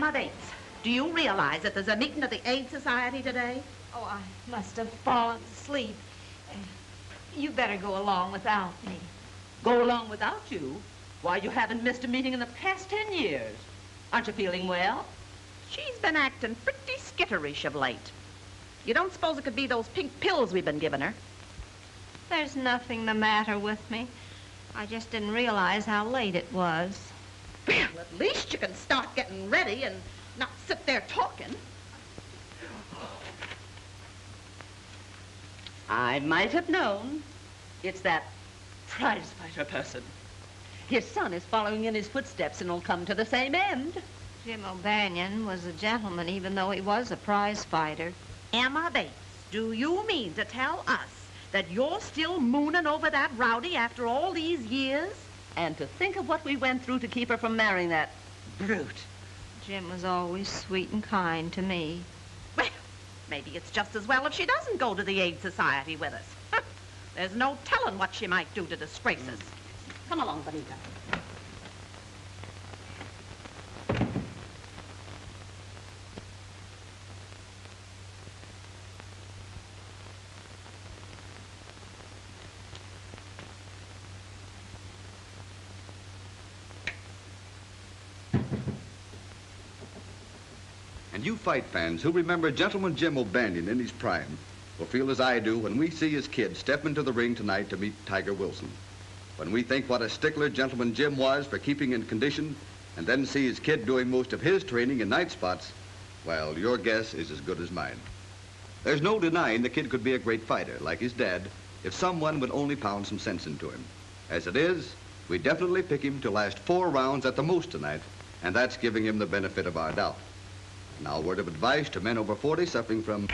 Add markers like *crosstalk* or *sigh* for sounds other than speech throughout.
Emma Bates, do you realize that there's a meeting of the Aid Society today? Oh, I must have fallen asleep. You better go along without me. Go along without you? Why, you haven't missed a meeting in the past ten years. Aren't you feeling well? She's been acting pretty skitterish of late. You don't suppose it could be those pink pills we've been giving her? There's nothing the matter with me. I just didn't realize how late it was. Well, at least you can start getting ready and not sit there talking. I might have known. It's that prize fighter person. His son is following in his footsteps and will come to the same end. Jim O'Banion was a gentleman, even though he was a prize fighter. Emma Bates, do you mean to tell us that you're still mooning over that rowdy after all these years? And to think of what we went through to keep her from marrying that brute. Jim was always sweet and kind to me. Well, maybe it's just as well if she doesn't go to the Aid Society with us. *laughs* There's no telling what she might do to disgrace us. Come along, Benita. You fight fans who remember Gentleman Jim O'Banion in his prime will feel as I do when we see his kid step into the ring tonight to meet Tiger Wilson. When we think what a stickler Gentleman Jim was for keeping in condition and then see his kid doing most of his training in night spots, well, your guess is as good as mine. There's no denying the kid could be a great fighter, like his dad, if someone would only pound some sense into him. As it is, we definitely pick him to last four rounds at the most tonight, and that's giving him the benefit of our doubt. Now, a word of advice to men over 40 suffering from...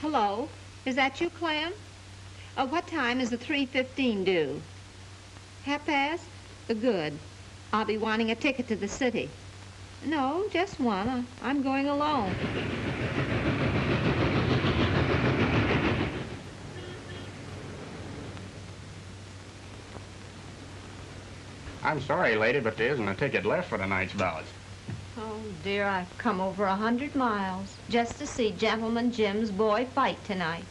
Hello, is that you, Clem? Uh, what time is the 3.15 due? Half past? Uh, good. I'll be wanting a ticket to the city. No, just one. I'm going alone. I'm sorry, lady, but there isn't a ticket left for tonight's bout. Oh, dear, I've come over a hundred miles just to see Gentleman Jim's boy fight tonight.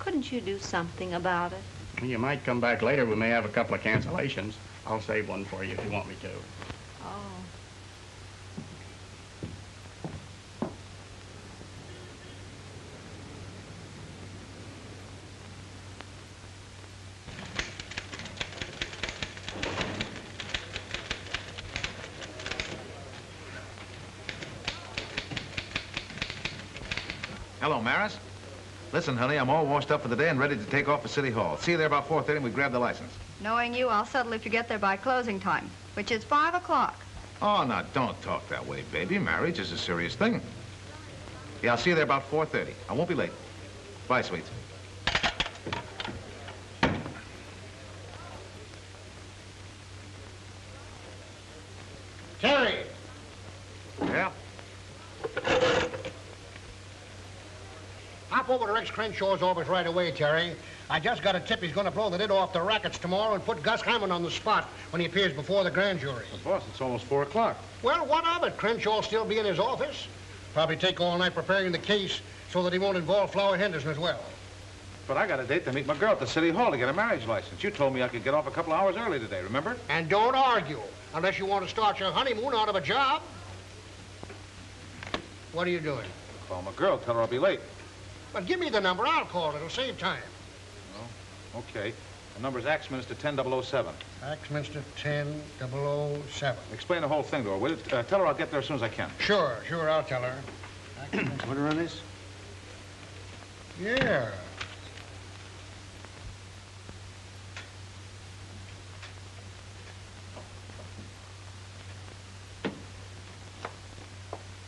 Couldn't you do something about it? You might come back later. We may have a couple of cancellations. I'll save one for you if you want me to. Maris. Listen, honey, I'm all washed up for the day and ready to take off for City Hall. See you there about 4.30 and we grab the license. Knowing you, I'll settle if you get there by closing time, which is 5 o'clock. Oh, now, don't talk that way, baby. Marriage is a serious thing. Yeah, I'll see you there about 4.30. I won't be late. Bye, sweets. Terry! Yeah? Hop over to Rex Crenshaw's office right away, Terry. I just got a tip he's going to blow the lid off the rackets tomorrow and put Gus Hammond on the spot when he appears before the grand jury. Boss, it's almost 4 o'clock. Well, what of it? Crenshaw'll still be in his office. Probably take all night preparing the case so that he won't involve Flower Henderson as well. But I got a date to meet my girl at the city hall to get a marriage license. You told me I could get off a couple hours early today, remember? And don't argue unless you want to start your honeymoon out of a job. What are you doing? Call my girl, tell her I'll be late. Well, give me the number. I'll call. It'll save time. Well, Okay. The number's Axminster 10007. Axminster 10007. Explain the whole thing to her, will you? Uh, tell her I'll get there as soon as I can. Sure, sure, I'll tell her. Order on this? Yeah.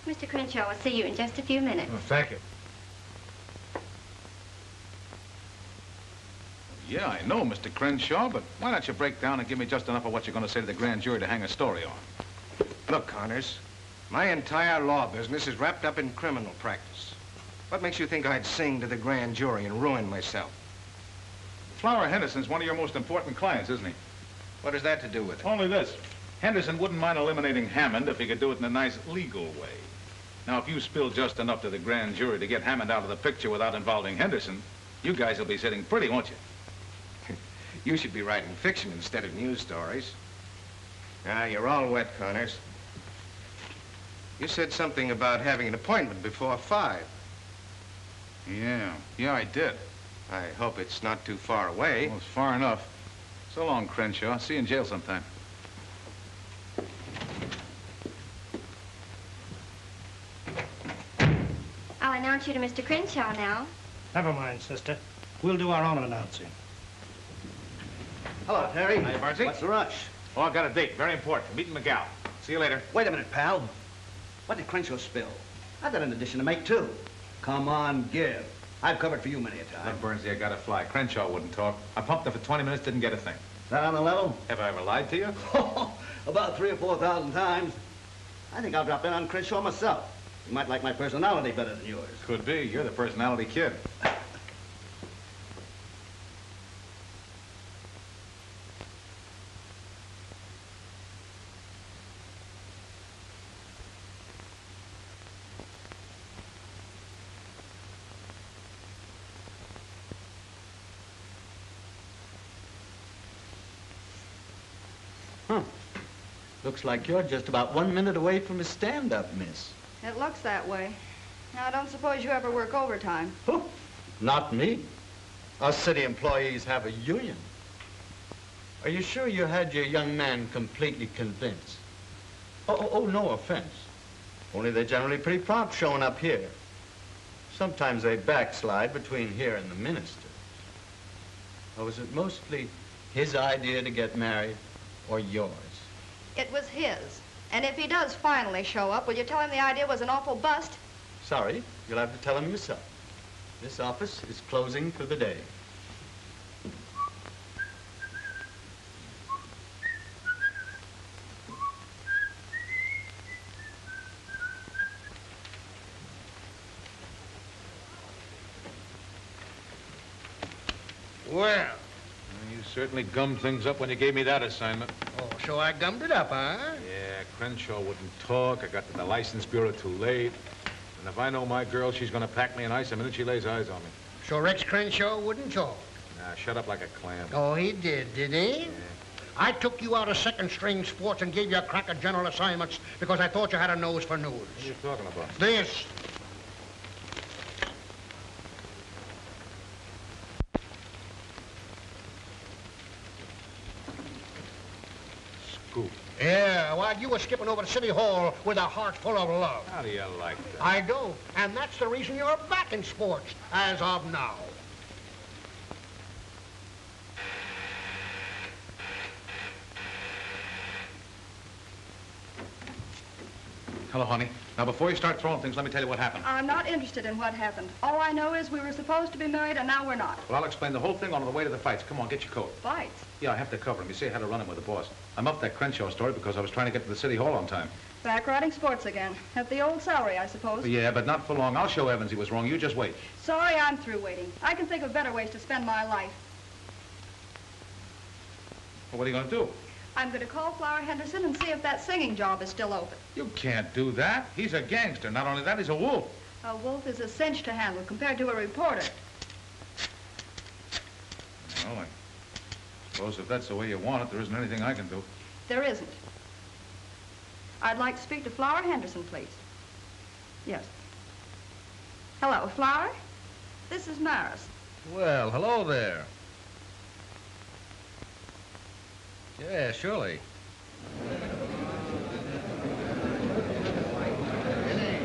Mr. Crenshaw will see you in just a few minutes. Oh, thank you. Yeah, I know, Mr. Crenshaw, but why don't you break down and give me just enough of what you're going to say to the grand jury to hang a story on? Look, Connors, my entire law business is wrapped up in criminal practice. What makes you think I'd sing to the grand jury and ruin myself? Flower Henderson's one of your most important clients, isn't he? What has that to do with it? Only this. Henderson wouldn't mind eliminating Hammond if he could do it in a nice legal way. Now, if you spill just enough to the grand jury to get Hammond out of the picture without involving Henderson, you guys will be sitting pretty, won't you? You should be writing fiction instead of news stories. Ah, you're all wet, Connors. You said something about having an appointment before five. Yeah, yeah, I did. I hope it's not too far away. Well, it's far enough. So long, Crenshaw. See you in jail sometime. I'll announce you to Mr. Crenshaw now. Never mind, sister. We'll do our own announcing. Hello, Terry. Hi, Bardsey. What's the rush? Oh, I've got a date. Very important. Meeting McGow. See you later. Wait a minute, pal. What did Crenshaw spill? I've got an addition to make, too. Come on, give. I've covered for you many a time. Look, Bernsey, I got to fly. Crenshaw wouldn't talk. I pumped her for 20 minutes, didn't get a thing. That on the level? Have I ever lied to you? *laughs* Oh, about three or four thousand times. I think I'll drop in on Crenshaw myself. You might like my personality better than yours. Could be. You're the personality kid. Looks like you're just about one minute away from a stand-up, miss. It looks that way. Now, I don't suppose you ever work overtime. Not me. Us city employees have a union. Are you sure you had your young man completely convinced? Oh, oh, oh, no offense. Only they're generally pretty prompt showing up here. Sometimes they backslide between here and the minister. Oh, or was it mostly his idea to get married or yours? It was his. And if he does finally show up, will you tell him the idea was an awful bust? Sorry, you'll have to tell him yourself. This office is closing for the day. Well, You certainly gummed things up when you gave me that assignment. oh, so I gummed it up, huh? Yeah, Crenshaw wouldn't talk. I got to the license bureau too late. And if I know my girl, she's gonna pack me in ice the minute she lays eyes on me. So Rex Crenshaw wouldn't talk. Nah, shut up like a clam. Oh, he did, did he? Yeah. I took you out of second-string sports and gave you a crack at general assignments because I thought you had a nose for news. What are you talking about? This. Scoop. Eh? You were skipping over to City Hall with a heart full of love. How do you like that? I do, and that's the reason you're back in sports, as of now. Hello, honey. Now, before you start throwing things, let me tell you what happened. I'm not interested in what happened. All I know is we were supposed to be married, and now we're not. Well, I'll explain the whole thing on the way to the fights. Come on, get your coat. Fights. Yeah, I have to cover him. You see, I had to run him with the boss. I'm up that Crenshaw story because I was trying to get to the city hall on time. Back riding sports again. At the old salary, I suppose. Yeah, but not for long. I'll show Evans he was wrong. You just wait. Sorry, I'm through waiting. I can think of better ways to spend my life. Well, what are you going to do? I'm going to call Flower Henderson and see if that singing job is still open. You can't do that. He's a gangster. Not only that, he's a wolf. A wolf is a cinch to handle compared to a reporter. Well, I suppose if that's the way you want it, there isn't anything I can do. There isn't. I'd like to speak to Flower Henderson, please. Yes. Hello, Flower? This is Maris. Well, hello there. Yeah, surely.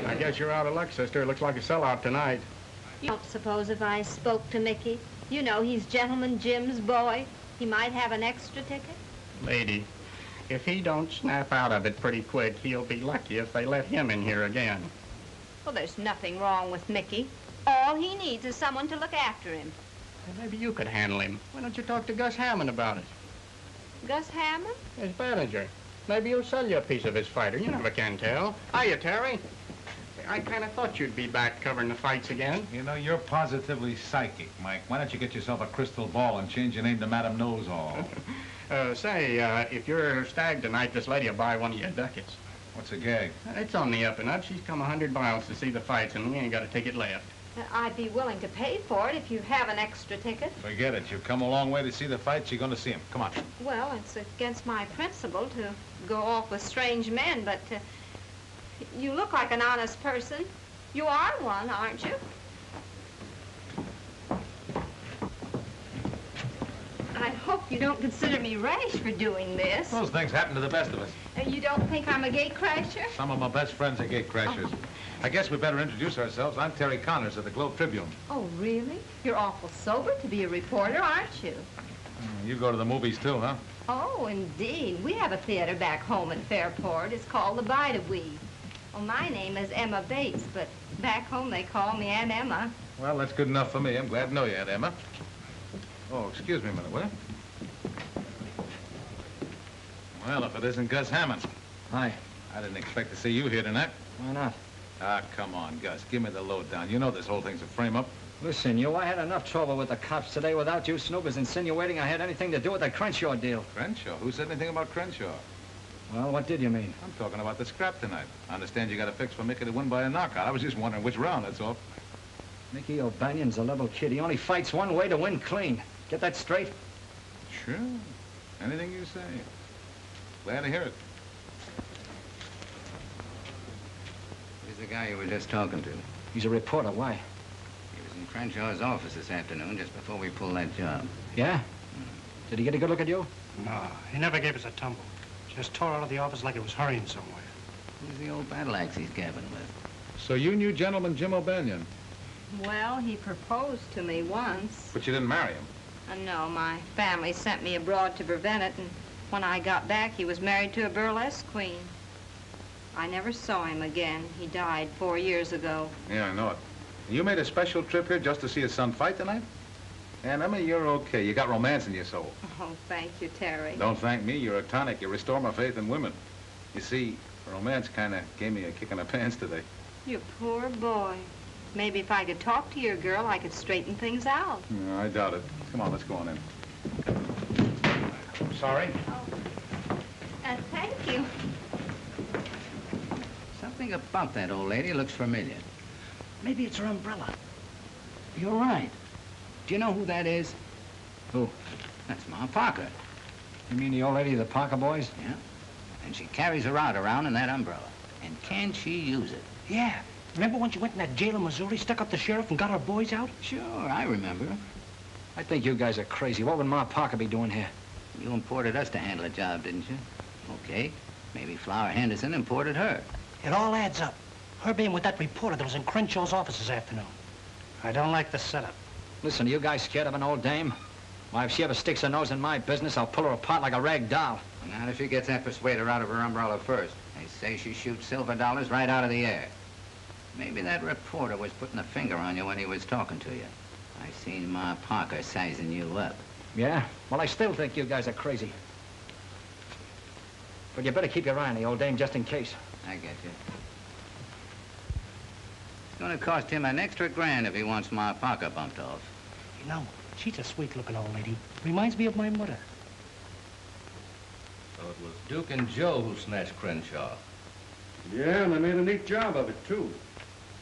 I guess you're out of luck, sister. It looks like a sellout tonight. You don't suppose if I spoke to Mickey, you know he's Gentleman Jim's boy, he might have an extra ticket? Lady, if he don't snap out of it pretty quick, he'll be lucky if they let him in here again. Well, there's nothing wrong with Mickey. All he needs is someone to look after him. Well, maybe you could handle him. Why don't you talk to Gus Hammond about it? Gus Hammond? His manager. Maybe he'll sell you a piece of his fighter. You never can tell. Hiya, Terry. I kind of thought you'd be back covering the fights again. You know, you're positively psychic, Mike. Why don't you get yourself a crystal ball and change your name to Madame Knows All? *laughs* Uh, say, uh, if you're stag tonight, this lady will buy one of your ducats. What's a gag? It's on the up and up. She's come a hundred miles to see the fights, and we ain't got a ticket left. Uh, I'd be willing to pay for it if you have an extra ticket. Forget it. You've come a long way to see the fights. You're going to see them. Come on. Well, it's against my principle to go off with strange men, but uh, you look like an honest person. You are one, aren't you? I hope you don't consider me rash for doing this. Those things happen to the best of us. Uh, you don't think I'm a gate crasher? Some of my best friends are gate crashers. I guess we better introduce ourselves. I'm Terry Connors of the Globe Tribune. Oh, really? You're awful sober to be a reporter, aren't you? Hmm, You go to the movies too, huh? Oh, indeed. We have a theater back home in Fairport. It's called the Bite of Weed. Well, my name is Emma Bates, but back home they call me Aunt Emma. Well, that's good enough for me. I'm glad to know you, Aunt Emma. Oh, excuse me a minute, will you? Well, if it isn't Gus Hammond. Hi. I didn't expect to see you here tonight. Why not? Ah, come on, Gus. Give me the lowdown. You know this whole thing's a frame-up. Listen, you, I had enough trouble with the cops today without you snoopers insinuating I had anything to do with the Crenshaw deal. Crenshaw? Who said anything about Crenshaw? Well, what did you mean? I'm talking about the scrap tonight. I understand you got a fix for Mickey to win by a knockout. I was just wondering which round, that's all. Mickey O'Banion's a level kid. He only fights one way to win clean. Get that straight? Sure. Anything you say. Glad to hear it. The guy you were just talking to? He's a reporter. Why? He was in Crenshaw's office this afternoon just before we pulled that job. Yeah? Did he get a good look at you? No, he never gave us a tumble. Just tore out of the office like it was hurrying somewhere. Who's the old battle axe he's gabbing with? So you knew gentleman Jim O'Banion, Well, he proposed to me once. but you didn't marry him. Uh, no, my family sent me abroad to prevent it, and when I got back, he was married to a burlesque queen. I never saw him again. He died four years ago. Yeah, I know it. You made a special trip here just to see his son fight tonight? And Emma, you're okay. You got romance in your soul. Oh, thank you, Terry. Don't thank me. You're a tonic. You restore my faith in women. You see, romance kind of gave me a kick in the *laughs* pants today. You poor boy. Maybe if I could talk to your girl, I could straighten things out. No, I doubt it. Come on, let's go on in. Sorry. Uh, thank you. Something about that old lady looks familiar. Maybe it's her umbrella. You're right. Do you know who that is? Who? That's Ma Parker. You mean the old lady of the Parker boys? Yeah. And she carries her out around in that umbrella. And can she use it? Yeah. Remember when she went in that jail in Missouri, stuck up the sheriff, and got her boys out? Sure, I remember. I think you guys are crazy. What would Ma Parker be doing here? You imported us to handle a job, didn't you? Okay. Maybe Flower Henderson imported her. It all adds up. Her being with that reporter that was in Crenshaw's office this afternoon. I don't like the setup. Listen, are you guys scared of an old dame? Why, if she ever sticks her nose in my business, I'll pull her apart like a rag doll. Not if she gets that persuader out of her umbrella first. They say she shoots silver dollars right out of the air. Maybe that reporter was putting a finger on you when he was talking to you. I seen Ma Parker sizing you up. Yeah? Well, I still think you guys are crazy. But you better keep your eye on the old dame just in case. I get you. It's gonna cost him an extra grand if he wants Ma Parker bumped off. You know, she's a sweet-looking old lady. Reminds me of my mother. So it was Duke and Joe who snatched Crenshaw. Yeah, and they made a neat job of it, too.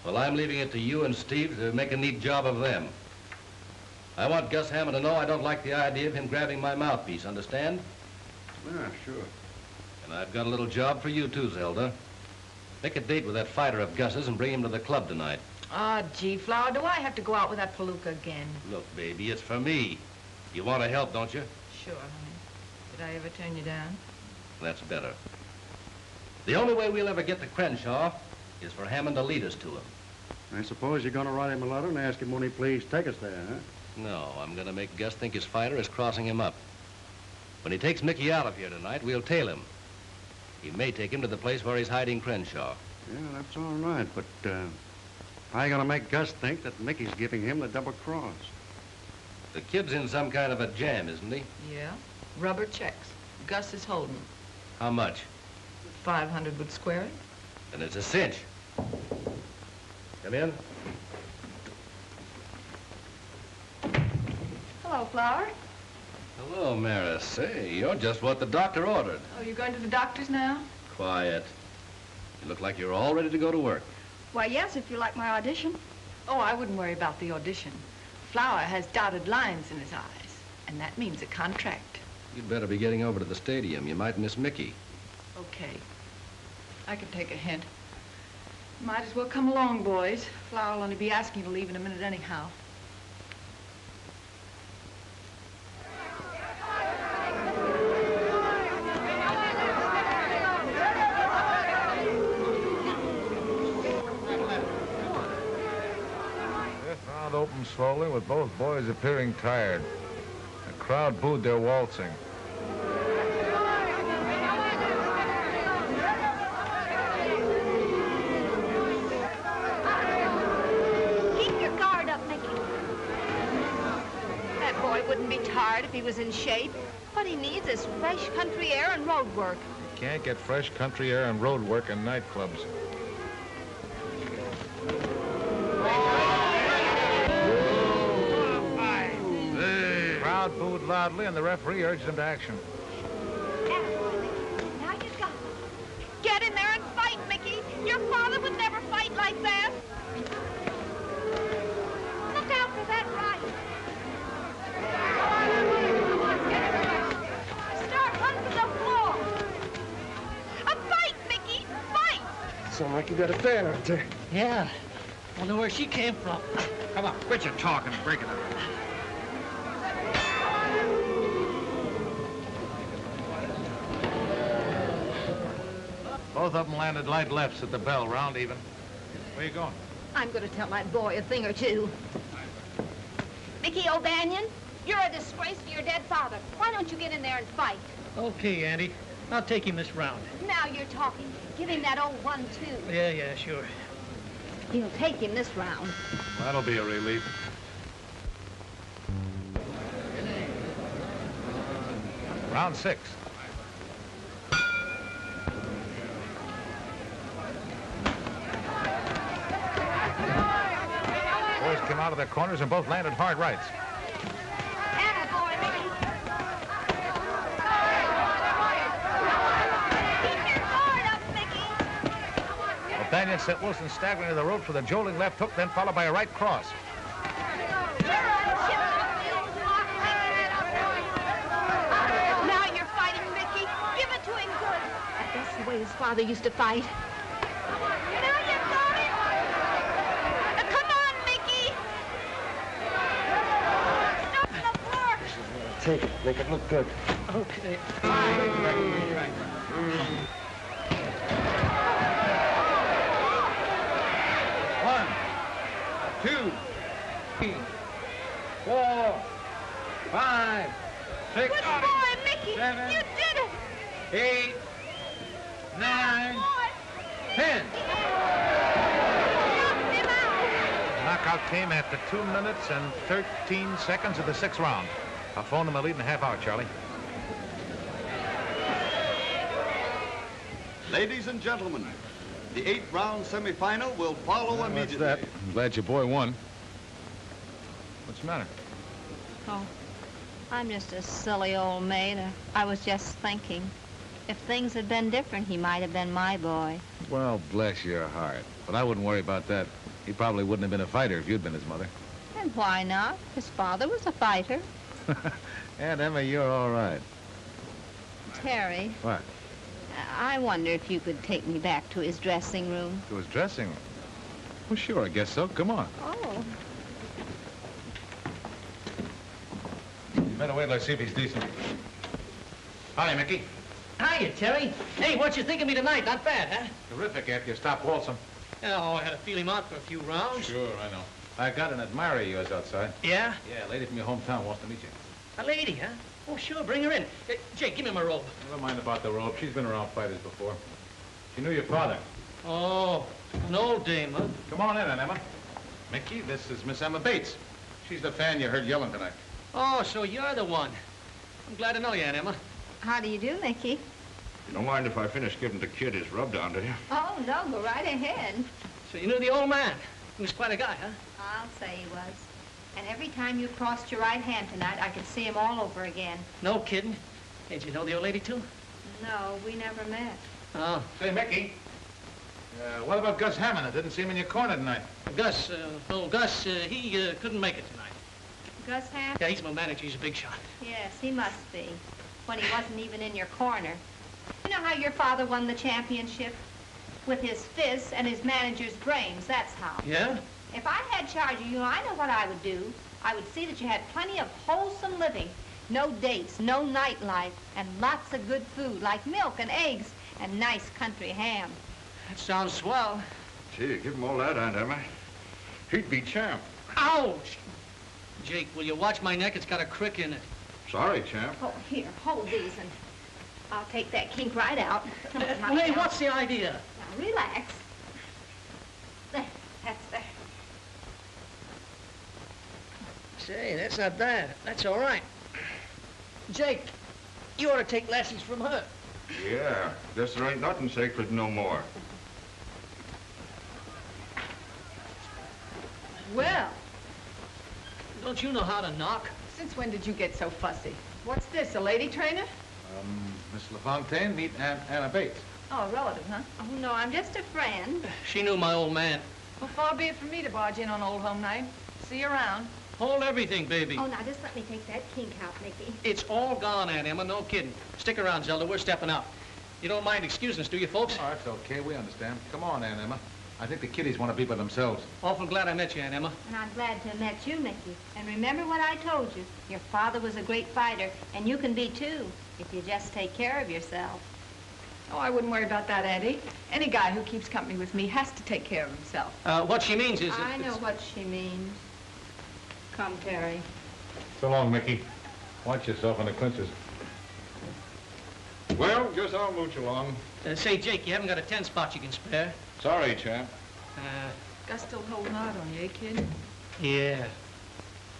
Well, I'm leaving it to you and Steve to make a neat job of them. I want Gus Hammond to know I don't like the idea of him grabbing my mouthpiece, understand? Yeah, sure. And I've got a little job for you, too, Zelda. Make a date with that fighter of Gus's and bring him to the club tonight. Ah, gee, Flower, do I have to go out with that palooka again? Look, baby, it's for me. You want to help, don't you? Sure, honey. Did I ever turn you down? That's better. The only way we'll ever get to Crenshaw is for Hammond to lead us to him. I suppose you're going to write him a letter and ask him when he please take us there, huh? No, I'm going to make Gus think his fighter is crossing him up. When he takes Mickey out of here tonight, we'll tail him. He may take him to the place where he's hiding Crenshaw. Yeah, that's all right, but uh, you gonna make Gus think that Mickey's giving him the double cross. The kid's in some kind of a jam, isn't he? Yeah. Rubber checks. Gus is holding. How much? 500 would square it. Then it's a cinch. Come in. Hello, Flower. Hello, Maris. Say, you're just what the doctor ordered. Oh, you're going to the doctor's now? Quiet. You look like you're all ready to go to work. Why, yes, if you like my audition. Oh, I wouldn't worry about the audition. Flower has dotted lines in his eyes, and that means a contract. You'd better be getting over to the stadium. You might miss Mickey. Okay. I can take a hint. Might as well come along, boys. Flower will only be asking you to leave in a minute anyhow. Round opened slowly with both boys appearing tired. The crowd booed their waltzing. Keep your guard up, Mickey. That boy wouldn't be tired if he was in shape. What he needs is fresh country air and road work. Can't get fresh country air and road work in nightclubs. Booed loudly, and the referee urged them to action. Now you got it. Get in there and fight, Mickey. Your father would never fight like that. Look out for that right. Start running to the floor. A fight, Mickey. Fight. Sound like you got a fan out there. Yeah. Wonder where she came from. Come on, quit your talking and break it up. Both of them landed light lefts at the bell, round even. Where you going? I'm going to tell that boy a thing or two. Mickey O'Banion, you're a disgrace to your dead father. Why don't you get in there and fight? Okay, Auntie. I'll take him this round. Now you're talking. Give him that old one-two. Yeah, yeah, sure. He'll take him this round. That'll be a relief. Round six. Boys came out of their corners and both landed hard rights. O'Banion sent Wilson staggering to the ropes with a jolting left hook, then followed by a right cross. Now you're fighting, Mickey. Give it to him good. That's the way his father used to fight. Take it. Make it look good. Okay. One, two, three, four, five, six, Good boy, Mickey. Seven, you did it. Eight, nine, ten. Knockout came after two minutes and 13 seconds of the sixth round. I'll phone them a lead in a half hour, Charlie. Ladies and gentlemen, the eighth round semifinal will follow immediately. That. I'm glad your boy won. What's the matter? Oh, I'm just a silly old maid. Uh, I was just thinking. If things had been different, he might have been my boy. Well, bless your heart. But I wouldn't worry about that. He probably wouldn't have been a fighter if you'd been his mother. And why not? His father was a fighter. *laughs* and Emma, you're all right. Terry, What? I wonder if you could take me back to his dressing room. To his dressing room? Well, sure, I guess so. Come on. Oh. You better wait till I see if he's decent. Hi, Mickey. Hiya, Terry. Hey, what you think of me tonight? Not bad, huh? Terrific after you stop waltzing. Oh, I had to feel him out for a few rounds. Sure, I know. I got an admirer of yours outside. Yeah? Yeah, a lady from your hometown wants to meet you. A lady, huh? Oh, sure, bring her in. Uh, Jake, give me my robe. Never mind about the robe. She's been around fighters before. She knew your father. Oh, an old dame, huh? Come on in, then, Emma. Mickey, this is Miss Emma Bates. She's the fan you heard yelling tonight. Oh, so you're the one. I'm glad to know you, Aunt Emma. How do you do, Mickey? You don't mind if I finish giving the kid his rub down, do you? Oh, no, go right ahead. So you knew the old man. He was quite a guy, huh? I'll say he was. And every time you crossed your right hand tonight, I could see him all over again. No kidding. Hey, did you know the old lady, too? No, we never met. Oh. Say, Mickey. Uh, what about Gus Hammond? I didn't see him in your corner tonight. Gus, uh, old Gus, uh, he uh, couldn't make it tonight. Gus Hammond? Yeah, he's my manager. He's a big shot. Yes, he must be. When he wasn't even in your corner. You know how your father won the championship? With his fists and his manager's brains, that's how. Yeah? If I had charge of you, I know what I would do. I would see that you had plenty of wholesome living. No dates, no nightlife, and lots of good food, like milk and eggs and nice country ham. That sounds swell. Gee, give him all that, Aunt Emma. He'd be champ. Ouch! Jake, will you watch my neck? It's got a crick in it. Sorry, champ. Oh, here, hold these, and I'll take that kink right out. Come on, knock Hey, what's the idea? Now, relax. That's, that's there. Say, that's not bad. That's all right. Jake, you ought to take lessons from her. Yeah, guess there ain't nothing sacred no more. Well, Don't you know how to knock? since when did you get so fussy? What's this, a lady trainer? Um, Miss LaFontaine, meet Aunt Emma Bates. Oh, a relative, huh? Oh, no, I'm just a friend. She knew my old man. Well, far be it from me to barge in on old home night. See you around. Hold everything, baby. Oh, now, just let me take that kink out, Mickey. It's all gone, Aunt Emma. No kidding. Stick around, Zelda. We're stepping out. You don't mind excusing us, do you, folks? Oh, that's okay. We understand. Come on, Aunt Emma. I think the kiddies want to be by themselves. Awful glad I met you, Aunt Emma. And I'm glad to have met you, Mickey. And remember what I told you. Your father was a great fighter, and you can be too, if you just take care of yourself. Oh, I wouldn't worry about that, Auntie. Any guy who keeps company with me has to take care of himself. Uh, what she means is... I know what she means. Come, Terry. So long, Mickey. Watch yourself on the clinches. Well, guess I'll mooch along. Uh, say, Jake, you haven't got a 10 spot you can spare? Sorry, champ. Uh, Gus still holding out on you, eh, kid? yeah.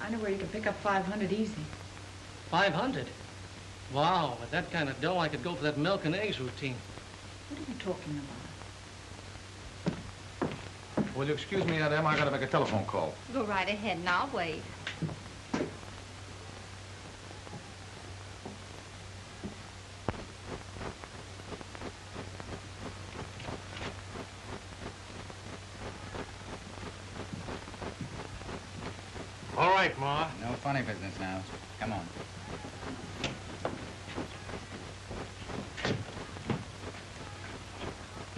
I know where you can pick up 500 easy. 500? Wow, with that kind of dough, I could go for that milk and eggs routine. What are you talking about? Will you excuse me, Aunt Emma? I gotta make a telephone call. Go right ahead, and I'll wait. All right, Ma. No funny business now. Come on.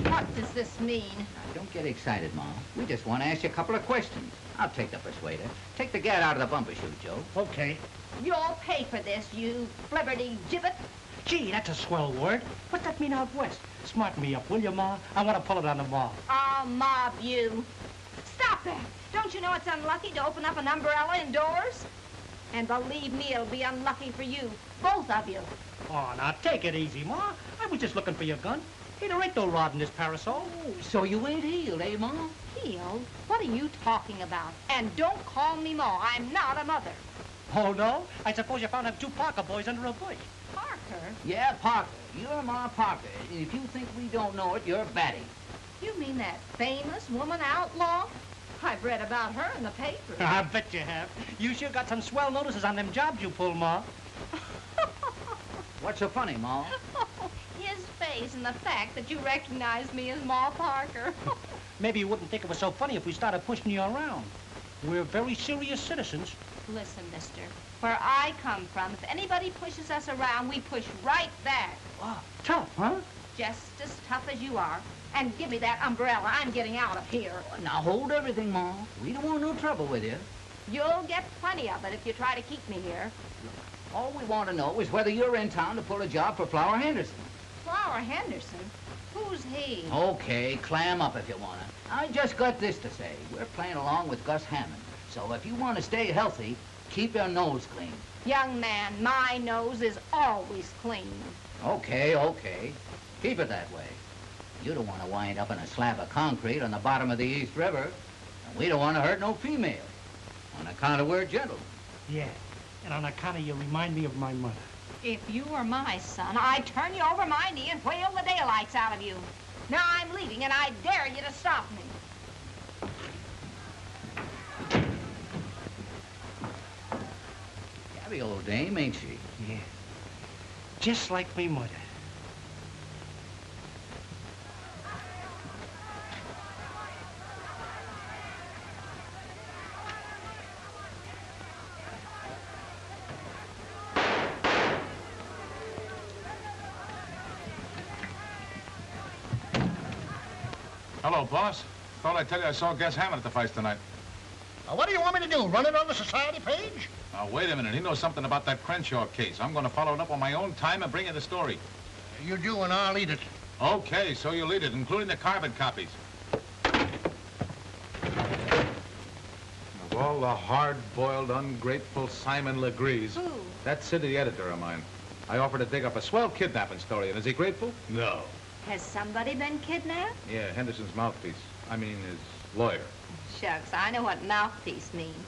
What does this mean? Now, don't get excited, Ma. We just want to ask you a couple of questions. I'll take the persuader. Take the gat out of the bumbershoot, Joe. Okay. You'll pay for this, you flibberty gibbet. Gee, that's a swell word. What's that mean out west? Smarten me up, will you, Ma? I want to pull it on the mob. I'll mob you. Stop that. Don't you know it's unlucky to open up an umbrella indoors? And believe me, it'll be unlucky for you, both of you. Oh, now take it easy, Ma. I was just looking for your gun. Hey, there ain't no rod in this parasol. So you ain't healed, eh, Ma? Healed? What are you talking about? And don't call me Ma. I'm not a mother. Oh, no? I suppose you found them two Parker boys under a bush. Parker? Yeah, Parker. You're Ma Parker. And If you think we don't know it, you're batty. You mean that famous woman outlaw? I've read about her in the paper. *laughs* I bet you have. You sure got some swell notices on them jobs you pulled, Ma. *laughs* What's so funny, Ma? *laughs* Face and the fact that you recognize me as Ma Parker. *laughs* Maybe you wouldn't think it was so funny if we started pushing you around. We're very serious citizens. Listen, mister. Where I come from, if anybody pushes us around, we push right back. Wow, tough, huh? Just as tough as you are. And give me that umbrella. I'm getting out of here. Now hold everything, Ma. We don't want no trouble with you. You'll get plenty of it if you try to keep me here. All we want to know is whether you're in town to pull a job for Flower Henderson. Flower Henderson? Who's he? Okay, clam up if you want to. I just got this to say. We're playing along with Gus Hammond. So if you want to stay healthy, keep your nose clean. Young man, my nose is always clean. Okay, okay. Keep it that way. You don't want to wind up in a slab of concrete on the bottom of the East River. And we don't want to hurt no female. On account of we're gentlemen. Yeah, and on account of you remind me of my mother. If you were my son, I'd turn you over my knee and whale the daylights out of you. Now I'm leaving, and I dare you to stop me. Gabby old dame, ain't she? Yeah. Just like me mother. Hello, boss. Thought I'd tell you I saw Gus Hammond at the fight tonight. Now, what do you want me to do, run it on the society page? Now, wait a minute. He knows something about that Crenshaw case. I'm going to follow it up on my own time and bring you the story. You do, and I'll eat it. Okay, so you lead it, including the carbon copies. Of all the hard-boiled, ungrateful Simon Legrees, Who? that city editor of mine, I offered to dig up a swell kidnapping story, and is he grateful? No. Has somebody been kidnapped? Yeah, Henderson's mouthpiece. I mean, his lawyer. Shucks, I know what mouthpiece means.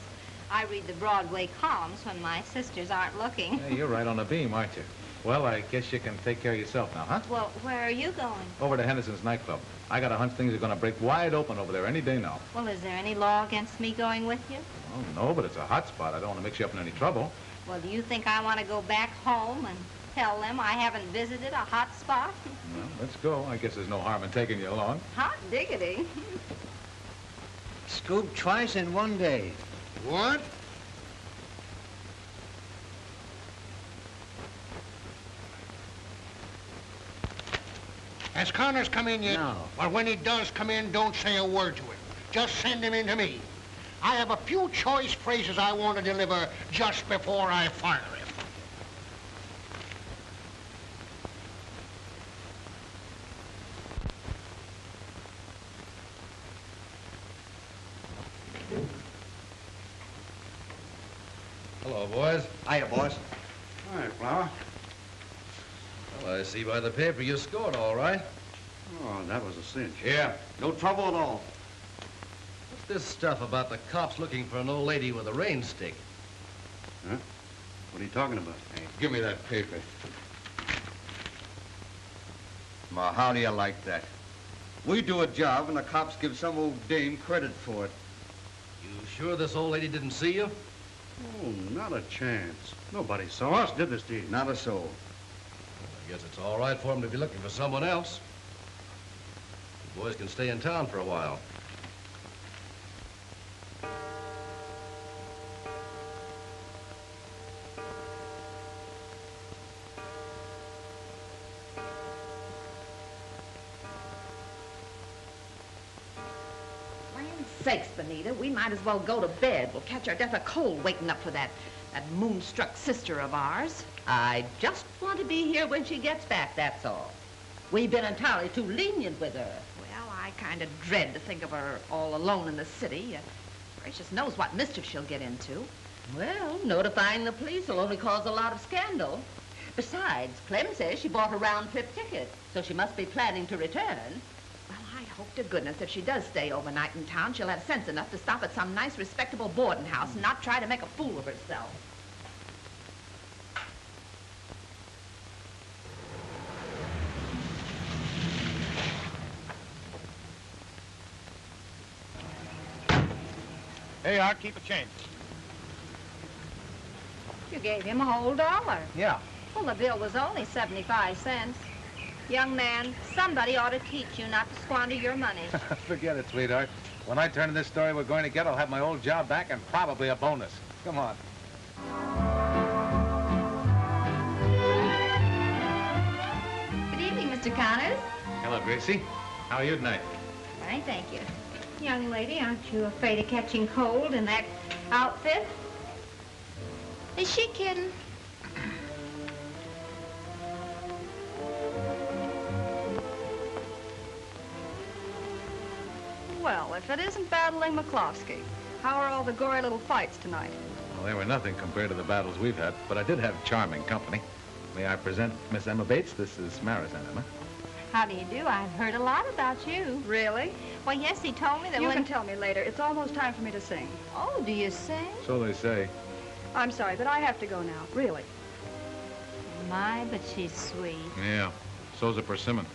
I read the Broadway columns when my sisters aren't looking. Hey, you're right on the beam, aren't you? Well, I guess you can take care of yourself now, huh? Well, where are you going? Over to Henderson's nightclub. I got a hunch things are going to break wide open over there any day now. Well, is there any law against me going with you? Oh, no, but it's a hot spot. I don't want to mix you up in any trouble. Well, do you think I want to go back home and tell them I haven't visited a hot spot? *laughs* Well, let's go. I guess there's no harm in taking you along. Hot diggity. *laughs* Scoop twice in one day. What? Has Connors come in yet? No. Well, when he does come in, don't say a word to him. Just send him in to me. I have a few choice phrases I want to deliver just before I fire him. Hello, boys. Hiya, boys. Hi, Flower. Well, I see by the paper you scored all right. Oh, that was a cinch. Yeah. No trouble at all. What's this stuff about the cops looking for an old lady with a rain stick? Huh? What are you talking about? Hey, give me that paper. Ma, how do you like that? We do a job and the cops give some old dame credit for it. You sure this old lady didn't see you? Oh, not a chance. Nobody saw us, did this deed? Not a soul. I guess it's all right for him to be looking for someone else. The boys can stay in town for a while. Benita, we might as well go to bed. We'll catch our death of cold waiting up for that, that moonstruck sister of ours. I just want to be here when she gets back, that's all. We've been entirely too lenient with her. Well, I kind of dread to think of her all alone in the city. Uh, gracious knows what mischief she'll get into. Well, notifying the police will only cause a lot of scandal. Besides, Clem says she bought a round-trip ticket, so she must be planning to return. Hope to goodness if she does stay overnight in town, she'll have sense enough to stop at some nice, respectable boarding house and not try to make a fool of herself. Hey, Art, keep a change. You gave him a whole dollar. Yeah. Well, the bill was only 75 cents. Young man, somebody ought to teach you not to squander your money. *laughs* Forget it, sweetheart. When I turn in this story we're going to get, I'll have my old job back and probably a bonus. Come on. Good evening, Mr. Connors. Hello, Gracie. How are you tonight? Fine, thank you. Young lady, aren't you afraid of catching cold in that outfit? Is she kidding? Well, if it isn't battling McCloskey, how are all the gory little fights tonight? Well, they were nothing compared to the battles we've had, but I did have charming company. May I present Miss Emma Bates? This is Marizan, Emma. How do you do? I've heard a lot about you. Really? Well, yes, he told me that you when... can tell me later. It's almost time for me to sing. Oh, do you sing? So they say. I'm sorry, but I have to go now. Really. My, but she's sweet. Yeah, so's a persimmon.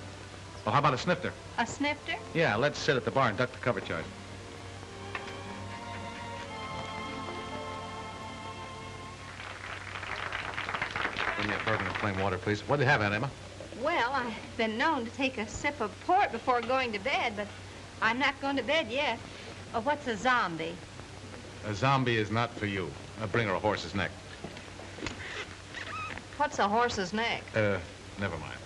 Well, how about a snifter? A snifter? Yeah, let's sit at the bar and duck the cover charge. Give me a bourbon and plain water, please. What do you have, Aunt Emma? Well, I've been known to take a sip of port before going to bed, but I'm not going to bed yet. Oh, what's a zombie? A zombie is not for you. Uh, bring her a horse's neck. What's a horse's neck? Uh, never mind.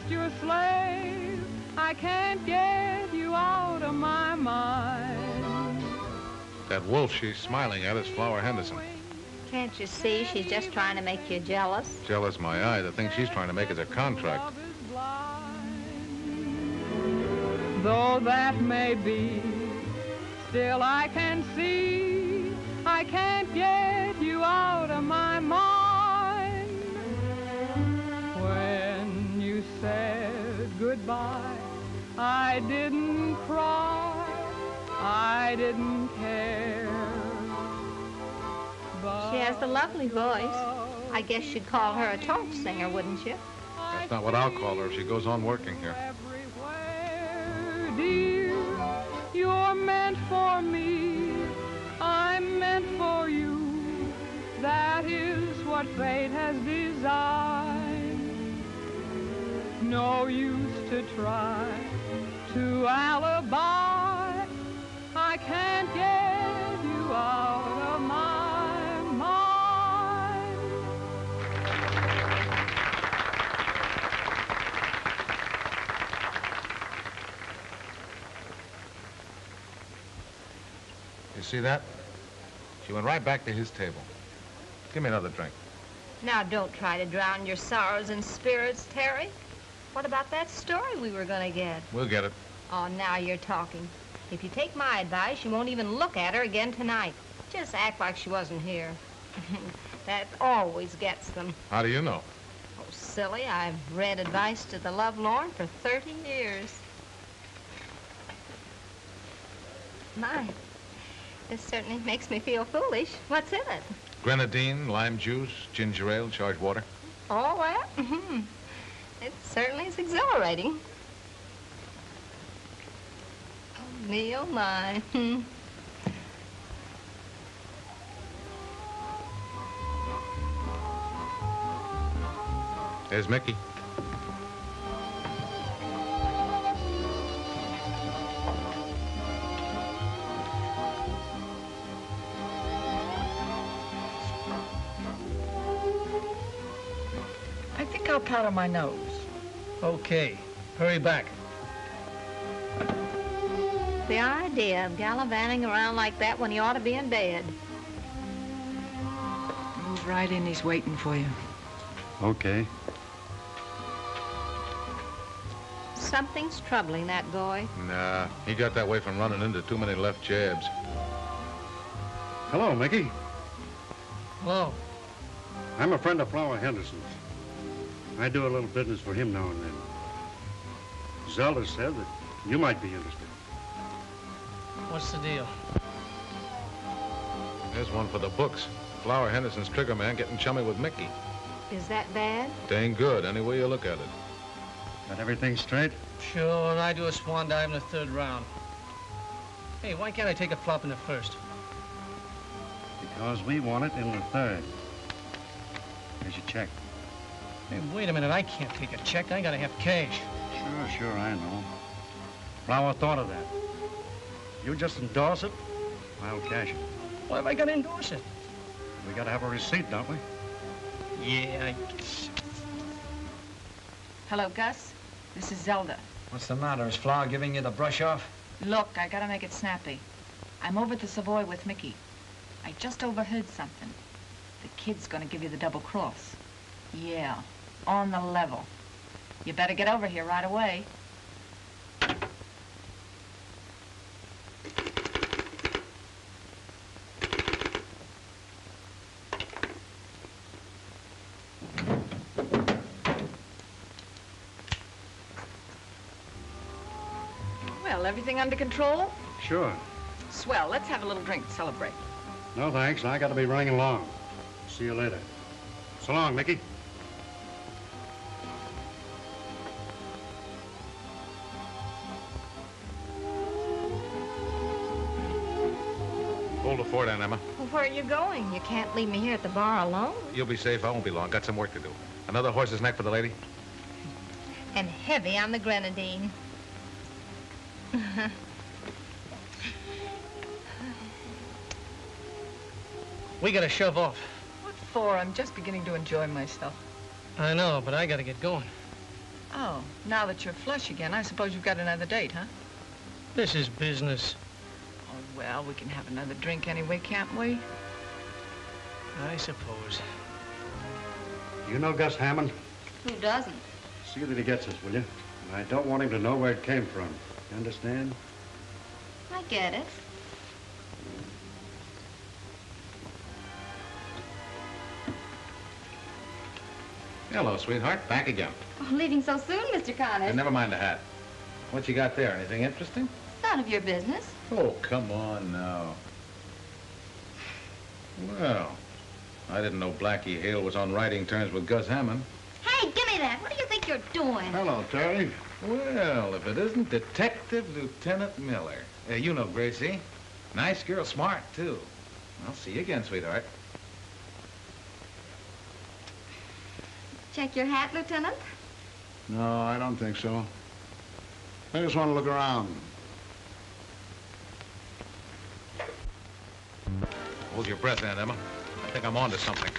I'm just your slave. I can't get you out of my mind. That wolf she's smiling at is Flower Henderson. Can't you see she's just trying to make you jealous? Jealous my eye. The thing she's trying to make is a contract. Though that may be, still I can see I can't get you out of my mind. Goodbye, I didn't cry, I didn't care. She has a lovely voice. I guess you'd call her a torch singer, wouldn't you? That's not what I'll call her if she goes on working here. dear, you're meant for me. I'm meant for you. That is what fate has designed. No use to try to alibi. I can't get you out of my mind. You see that? She went right back to his table. Give me another drink. Now, don't try to drown your sorrows in spirits, Terry. What about that story we were going to get? We'll get it. Oh, now you're talking. If you take my advice, you won't even look at her again tonight. Just act like she wasn't here. *laughs* that always gets them. How do you know? Oh, silly. I've read advice to the lovelorn for 30 years. My, this certainly makes me feel foolish. What's in it? Grenadine, lime juice, ginger ale, charged water. All that? Mm-hmm. It certainly is exhilarating. Oh, me, oh, my. There's Mickey. I'll powder my nose. Okay. Hurry back. The idea of gallivanting around like that when you ought to be in bed. Move right in. He's waiting for you. Okay. Something's troubling that boy. Nah, he got that way from running into too many left jabs. Hello, Mickey. Hello. I'm a friend of Flower Henderson's. I do a little business for him now and then. Zelda said that you might be interested. What's the deal? There's one for the books. Flower Henderson's trigger man getting chummy with Mickey. Is that bad? Dang good, any way you look at it. Got everything straight? Sure, and I do a swan dive in the third round. Hey, why can't I take a flop in the first? Because we want it in the third. Here's your check. Hey, wait a minute, I can't take a check. I gotta have cash. Sure, sure, I know. Flower thought of that. You just endorse it, I'll cash it. Why have I gotta endorse it? We gotta have a receipt, don't we? Yeah, I guess. Hello, Gus. This is Zelda. What's the matter? Is Flower giving you the brush off? Look, I gotta make it snappy. I'm over at the Savoy with Mickey. I just overheard something. The kid's gonna give you the double cross. Yeah, on the level. You better get over here right away. Well, everything under control? Sure. Swell. Let's have a little drink to celebrate. No, thanks. I gotta be running along. See you later. So long, Mickey. Hold the fort, Aunt Emma. Well, where are you going? You can't leave me here at the bar alone. You'll be safe. I won't be long. Got some work to do. Another horse's neck for the lady? And heavy on the grenadine. We gotta shove off. What for? I'm just beginning to enjoy myself. I know, but I gotta get going. Oh, now that you're flush again, I suppose you've got another date, huh? This is business. Well, we can have another drink anyway, can't we? I suppose. You know Gus Hammond? Who doesn't? See that he gets us, will you? And I don't want him to know where it came from. You understand? I get it. Hello, sweetheart. Back again. Oh, leaving so soon, Mr. Connors? And never mind the hat. What you got there? Anything interesting? None of your business. Oh, come on now. Well, I didn't know Blackie Hale was on writing terms with Gus Hammond. Hey, give me that. What do you think you're doing? Hello, Terry. Well, if it isn't Detective Lieutenant Miller. Uh, you know Gracie. Nice girl, smart, too. I'll see you again, sweetheart. Check your hat, Lieutenant. No, I don't think so. I just want to look around. Hold your breath, Aunt Emma. I think I'm on to something.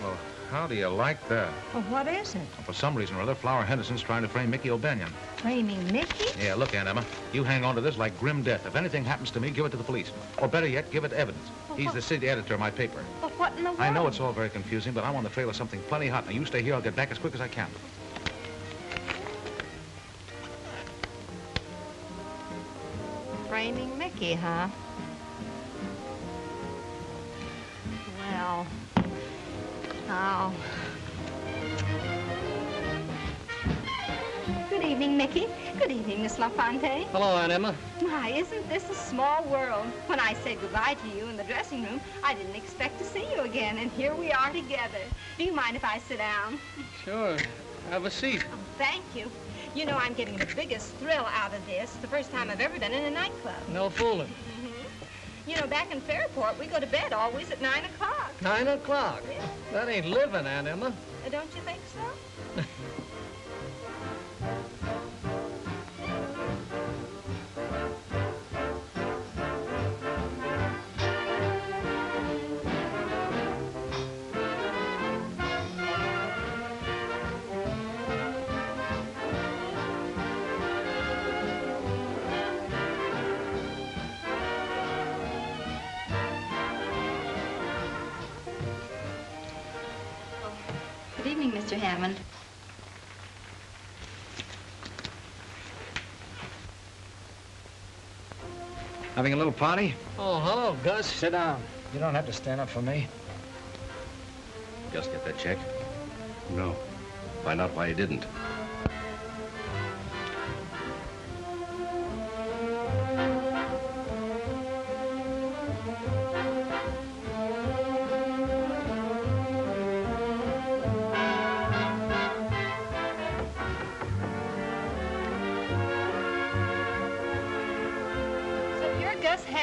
Well, how do you like that? Well, what is it? For some reason or other, Flower Henderson's trying to frame Mickey O'Banion. Framing Mickey? Yeah, look, Aunt Emma, you hang on to this like grim death. If anything happens to me, give it to the police. Or better yet, give it evidence. He's the city editor of my paper. But what in the world? I know it's all very confusing, but I'm on the trail of something plenty hot. Now, you stay here. I'll get back as quick as I can. Mickey, huh? Well, oh. Good evening, Mickey. Good evening, Miss LaFontaine. Hello, Aunt Emma. My, isn't this a small world? When I said goodbye to you in the dressing room, I didn't expect to see you again, and here we are together. Do you mind if I sit down? Sure. Have a seat. Oh, thank you. You know, I'm getting the biggest thrill out of this. The first time I've ever been in a nightclub. No fooling. hmm You know, back in Fairport, we go to bed always at 9 o'clock. Nine o'clock. That ain't living, Aunt Emma. Uh, Don't you think so? *laughs* Having a little party? Oh, hello, Gus. Sit down. You don't have to stand up for me. Just get that check. No. Find out why he didn't.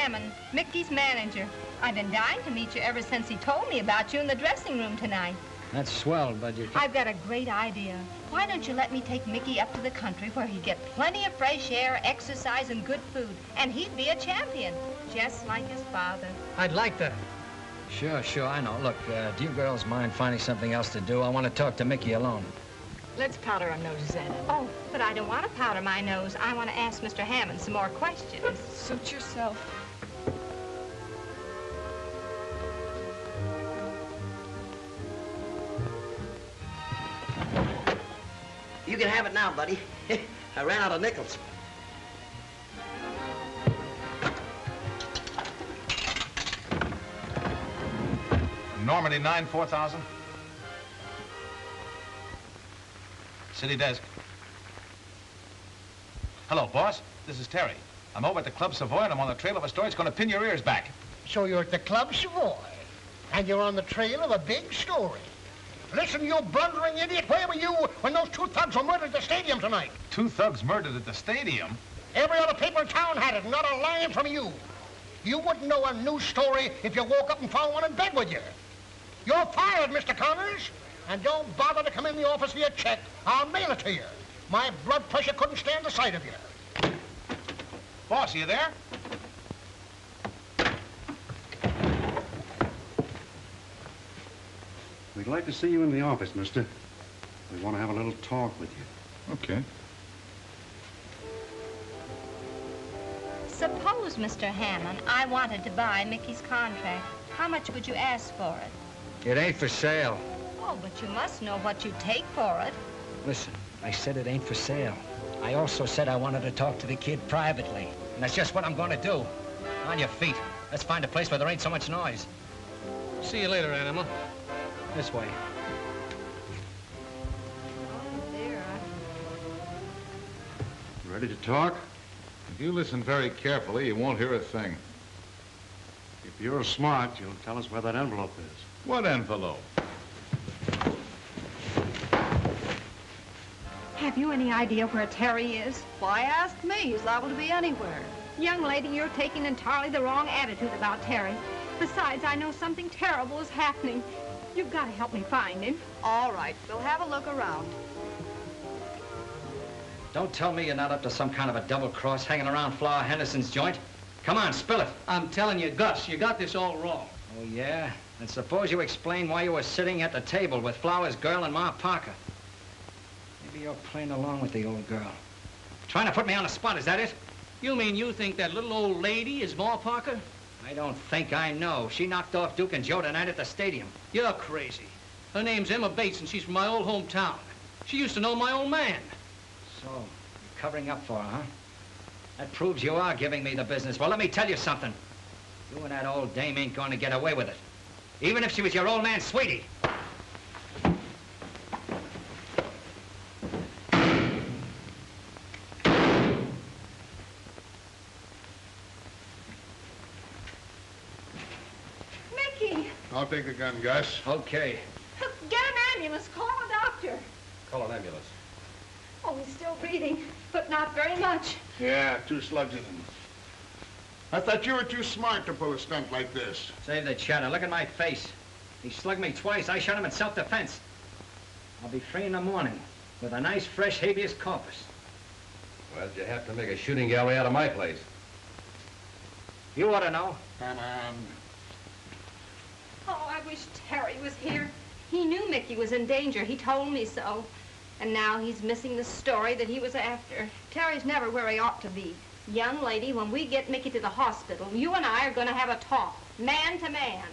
Hammond, Mickey's manager. I've been dying to meet you ever since he told me about you in the dressing room tonight. That's swell, but you... I've got a great idea. Why don't you let me take Mickey up to the country where he'd get plenty of fresh air, exercise, and good food, and he'd be a champion, just like his father. I'd like that. Sure, sure, I know. Look, uh, do you girls mind finding something else to do? I want to talk to Mickey alone. Let's powder our noses at him. Oh, but I don't want to powder my nose. I want to ask Mr. Hammond some more questions. Suit yourself. Can have it now, buddy. *laughs* I ran out of nickels. Normandy 9, 4,000. City desk. Hello, boss. This is Terry. I'm over at the Club Savoy and I'm on the trail of a story that's going to pin your ears back. So you're at the Club Savoy, and you're on the trail of a big story. Listen, you blundering idiot, where were you when those two thugs were murdered at the stadium tonight? Two thugs murdered at the stadium. Every other paper in town had it, not a line from you. You wouldn't know a news story if you woke up and found one in bed with you. You're fired, Mr. Connors. And don't bother to come in the office for your check. I'll mail it to you. My blood pressure couldn't stand the sight of you. Boss, are you there? We'd like to see you in the office, mister. We want to have a little talk with you. Okay. Suppose, Mr. Hammond, I wanted to buy Mickey's contract. How much would you ask for it? It ain't for sale. Oh, but you must know what you'd take for it. Listen, I said it ain't for sale. I also said I wanted to talk to the kid privately. And that's just what I'm going to do. On your feet. Let's find a place where there ain't so much noise. See you later, Animal. This way. Dear, Ready to talk? If you listen very carefully, you won't hear a thing. If you're smart, you'll tell us where that envelope is. What envelope? Have you any idea where Terry is? Why ask me? He's liable to be anywhere. Young lady, you're taking entirely the wrong attitude about Terry. Besides, I know something terrible is happening. You've got to help me find him. All right, we'll have a look around. Don't tell me you're not up to some kind of a double cross hanging around Flower Henderson's joint. Come on, spill it. I'm telling you, Gus, you got this all wrong. Oh, yeah? And suppose you explain why you were sitting at the table with Flower's girl and Ma Parker. Maybe you're playing along with the old girl. Trying to put me on the spot, is that it? You mean you think that little old lady is Ma Parker? I don't think I know. She knocked off Duke and Joe tonight at the stadium. You're crazy. Her name's Emma Bates, and she's from my old hometown. She used to know my old man. So, you're covering up for her, huh? That proves you are giving me the business. Well, let me tell you something. You and that old dame ain't going to get away with it. Even if she was your old man's sweetie. Mickey, I'll take the gun, Gus. Okay. get an ambulance. Call a doctor. Call an ambulance. Oh, he's still breathing, but not very much. Yeah, two slugs in him. I thought you were too smart to pull a stunt like this. Save the chatter. Look at my face. He slugged me twice. I shot him in self-defense. I'll be free in the morning with a nice, fresh habeas corpus. Why'd you have to make a shooting gallery out of my place? You ought to know. Come on. Oh, I wish Terry was here. He knew Mickey was in danger. He told me so. And now he's missing the story that he was after. Terry's never where he ought to be. Young lady, when we get Mickey to the hospital, you and I are going to have a talk, man to man.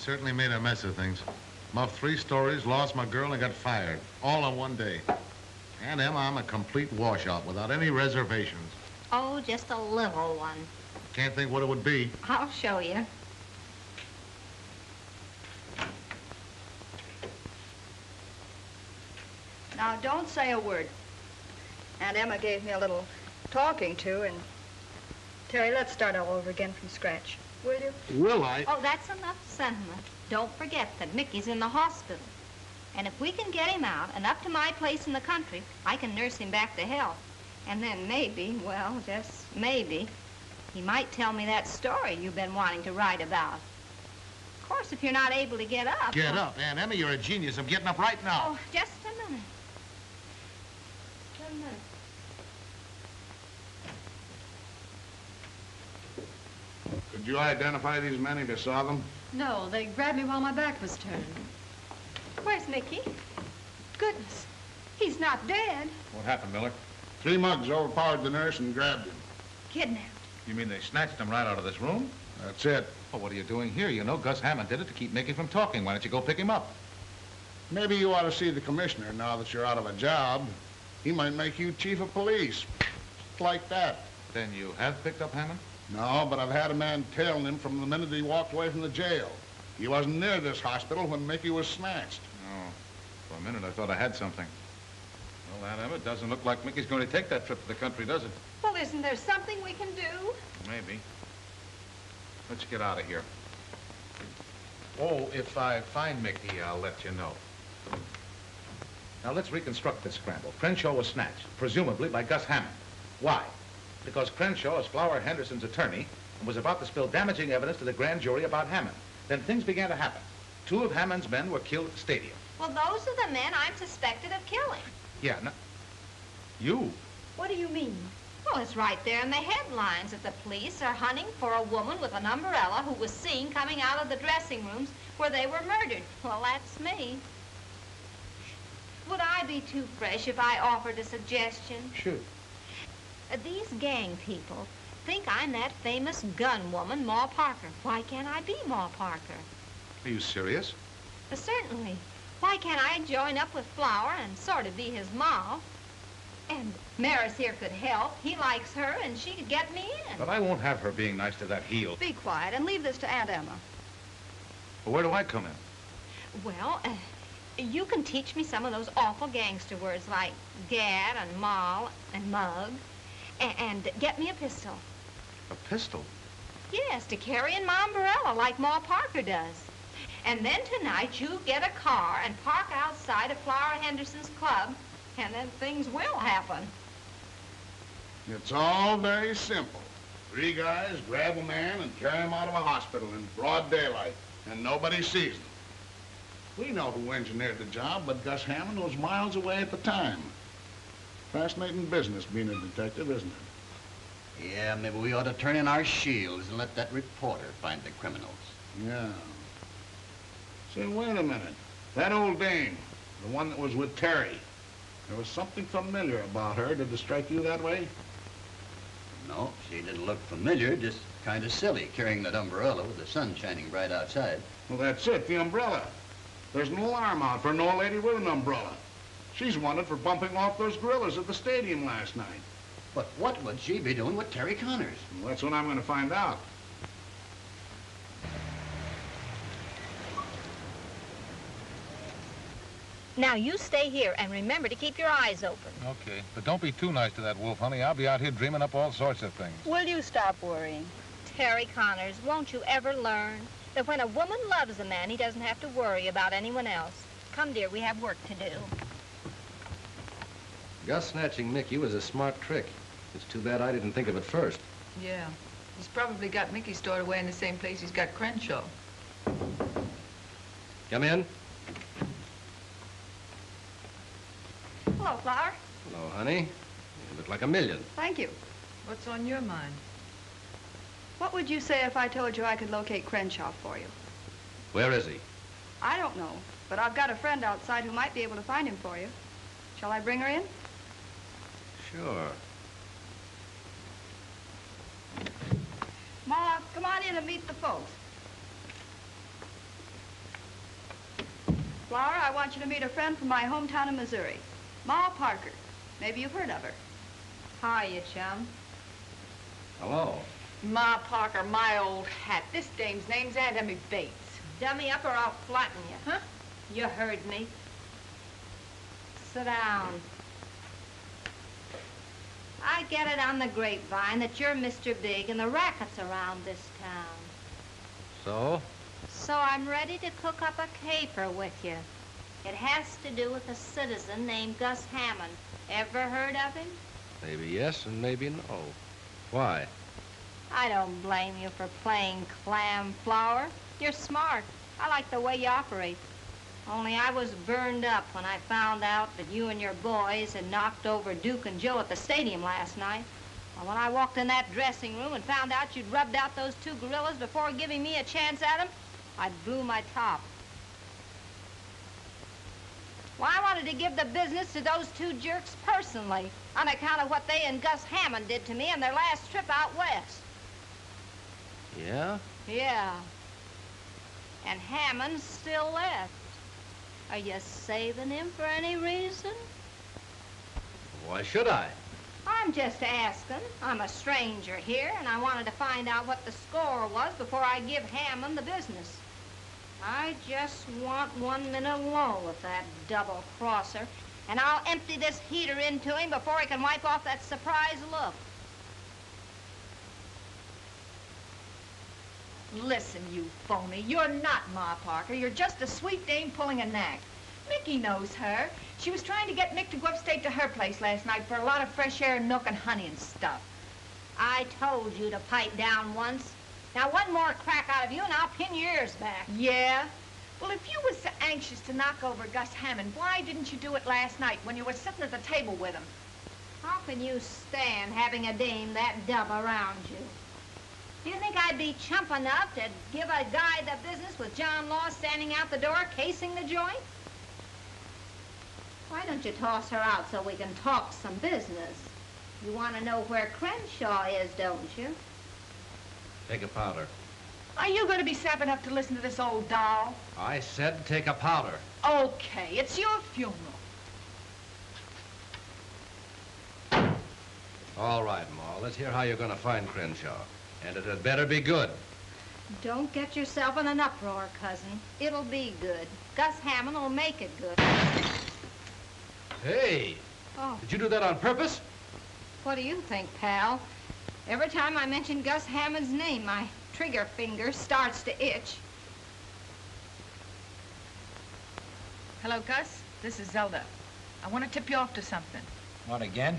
Certainly made a mess of things. Muffed three stories, lost my girl, and got fired. All in one day. And Emma, I'm a complete washout without any reservations. Oh, just a little one. Can't think what it would be. I'll show you. Now, don't say a word. Aunt Emma gave me a little talking to, and... Terry, let's start all over again from scratch. Will you? Will I? Oh, that's enough sentiment. Don't forget that Mickey's in the hospital. And if we can get him out and up to my place in the country, I can nurse him back to health. And then maybe, well, just maybe, he might tell me that story you've been wanting to write about. Of course, if you're not able to get up... Get up, Aunt Emma. You're a genius. I'm getting up right now. Oh, just a minute. Just a minute. Could you identify these men if you saw them? No, they grabbed me while my back was turned. Where's Mickey? Goodness, he's not dead. What happened, Miller? Three mugs overpowered the nurse and grabbed him. Kidnapped. You mean they snatched him right out of this room? That's it. Well, what are you doing here? You know Gus Hammond did it to keep Mickey from talking. Why don't you go pick him up? Maybe you ought to see the commissioner now that you're out of a job. He might make you chief of police. Just like that. Then you have picked up Hammond? No, but I've had a man tailing him from the minute he walked away from the jail. He wasn't near this hospital when Mickey was snatched. Oh, for a minute I thought I had something. Well, Aunt Emma, it doesn't look like Mickey's going to take that trip to the country, does it? Well, isn't there something we can do? Maybe. Let's get out of here. Oh, if I find Mickey, I'll let you know. Now, let's reconstruct this scramble. Crenshaw was snatched, presumably by Gus Hammond. Why? Because Crenshaw is Flower Henderson's attorney and was about to spill damaging evidence to the grand jury about Hammond. Then things began to happen. Two of Hammond's men were killed at the stadium. Well, those are the men I'm suspected of killing. Yeah, no, you? What do you mean? Well, it's right there in the headlines that the police are hunting for a woman with an umbrella who was seen coming out of the dressing rooms where they were murdered. Well, that's me. Would I be too fresh if I offered a suggestion? Shoot. Uh, These gang people think I'm that famous gun woman, Ma Parker. Why can't I be Ma Parker? Are you serious? Uh, certainly. Why can't I join up with Flower and sort of be his ma? And Maris here could help. He likes her, and she could get me in. But I won't have her being nice to that heel. Be quiet and leave this to Aunt Emma. Well, where do I come in? Well, uh, you can teach me some of those awful gangster words like gat and moll and mug. And, and get me a pistol. A pistol? Yes, to carry in my umbrella like Ma Parker does. And then tonight you get a car and park outside of Flower Henderson's club, and then things will happen. It's all very simple. Three guys grab a man and carry him out of a hospital in broad daylight, and nobody sees them. We know who engineered the job, but Gus Hammond was miles away at the time. Fascinating business being a detective, isn't it? Yeah, maybe we ought to turn in our shields and let that reporter find the criminals. Yeah. Say, wait a minute. That old dame, the one that was with Terry, there was something familiar about her. Did it strike you that way? No, she didn't look familiar, just kind of silly, carrying that umbrella with the sun shining bright outside. Well, that's it, the umbrella. There's an alarm out for an old lady with an umbrella. She's wanted for bumping off those gorillas at the stadium last night. But what would she be doing with Terry Connors? Well, that's what I'm going to find out. Now you stay here and remember to keep your eyes open. Okay, but don't be too nice to that wolf, honey. I'll be out here dreaming up all sorts of things. Will you stop worrying? Terry Connors, won't you ever learn that when a woman loves a man, he doesn't have to worry about anyone else? Come, dear, we have work to do. Gus snatching Mickey was a smart trick. It's too bad I didn't think of it first. Yeah. He's probably got Mickey stored away in the same place he's got Crenshaw. Come in. Hello, Flower. Hello, honey. You look like a million. Thank you. What's on your mind? What would you say if I told you I could locate Crenshaw for you? Where is he? I don't know, but I've got a friend outside who might be able to find him for you. Shall I bring her in? Sure. Ma, come on in and meet the folks. Flower, I want you to meet a friend from my hometown of Missouri, Ma Parker. Maybe you've heard of her. Hi, Hiya, chum. Hello. Ma Parker, my old hat. This dame's name's Aunt Emmy Bates. Dummy up or I'll flatten you. Huh? You heard me. Sit down. I get it on the grapevine that you're Mr. Big and the racket's around this town. So? So I'm ready to cook up a caper with you. It has to do with a citizen named Gus Hammond. Ever heard of him? Maybe yes and maybe no. Why? I don't blame you for playing clam flower. You're smart. I like the way you operate. Only I was burned up when I found out that you and your boys had knocked over Duke and Joe at the stadium last night. Well, when I walked in that dressing room and found out you'd rubbed out those two gorillas before giving me a chance at 'em, I blew my top. Well, I wanted to give the business to those two jerks personally on account of what they and Gus Hammond did to me on their last trip out west. Yeah? Yeah. And Hammond's still left. Are you saving him for any reason? Why should I? I'm just asking. I'm a stranger here, and I wanted to find out what the score was before I give Hammond the business. I just want one minute alone with that double crosser, and I'll empty this heater into him before he can wipe off that surprise look. Listen, you phony. You're not Ma Parker. You're just a sweet dame pulling a knack. Mickey knows her. She was trying to get Mick to go upstate to her place last night for a lot of fresh air, and milk, and honey and stuff. I told you to pipe down once. Now, one more crack out of you, and I'll pin your ears back. Yeah? Well, if you was so anxious to knock over Gus Hammond, why didn't you do it last night when you were sitting at the table with him? How can you stand having a dame that dumb around you? Do you think I'd be chump enough to give a guy the business with John Law standing out the door casing the joint? Why don't you toss her out so we can talk some business? You want to know where Crenshaw is, don't you? Take a powder. Are you going to be sap enough to listen to this old doll? I said take a powder. Okay, it's your funeral. All right, Ma. Let's hear how you're going to find Crenshaw. And it had better be good. Don't get yourself in an uproar, cousin. It'll be good. Gus Hammond will make it good. Hey, Oh, did you do that on purpose? what do you think, pal? Every time I mention Gus Hammond's name, my trigger finger starts to itch. Hello, Gus. This is Zelda. I want to tip you off to something. What, again?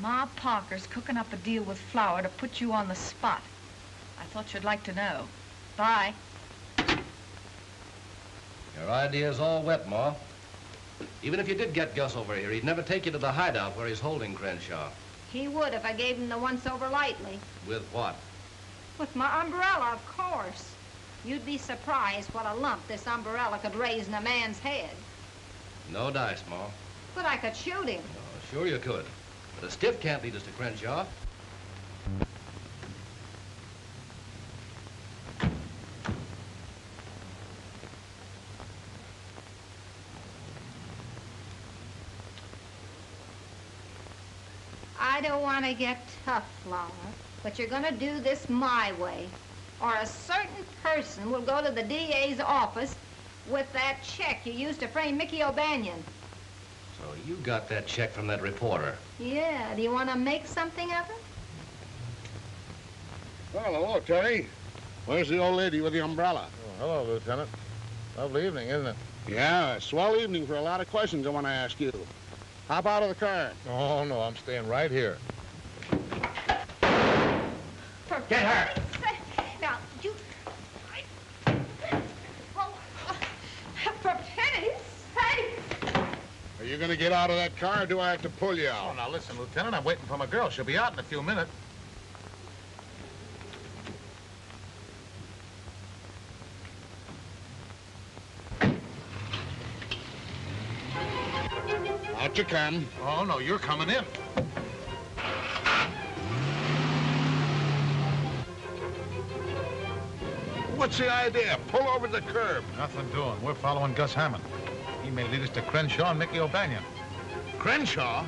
Ma Parker's cooking up a deal with Flower to put you on the spot. I thought you'd like to know. Bye. Your idea's all wet, Ma. Even if you did get Gus over here, he'd never take you to the hideout where he's holding Crenshaw. He would if I gave him the once over lightly. With what? With my umbrella, of course. You'd be surprised what a lump this umbrella could raise in a man's head. No dice, Ma. But I could shoot him. Oh, sure you could. But a stiff can't lead us to Crenshaw. I don't want to get tough, Flower, but you're going to do this my way. Or a certain person will go to the DA's office with that check you used to frame Mickey O'Banion. So you got that check from that reporter. Yeah, do you want to make something of it? Well, hello, Terry. Where's the old lady with the umbrella? Oh, hello, Lieutenant. Lovely evening, isn't it? Yeah, a swell evening for a lot of questions I want to ask you. Hop out of the car. Oh, no, I'm staying right here. Get her! Now, you... Oh, for pity's sake! Are you going to get out of that car, or do I have to pull you Oh, out? now listen, Lieutenant, I'm waiting for my girl. She'll be out in a few minutes. Out you come. Oh, no, you're coming in. What's the idea? Pull over the curb. Nothing doing. We're following Gus Hammond. He may lead us to Crenshaw and Mickey O'Banion. Crenshaw?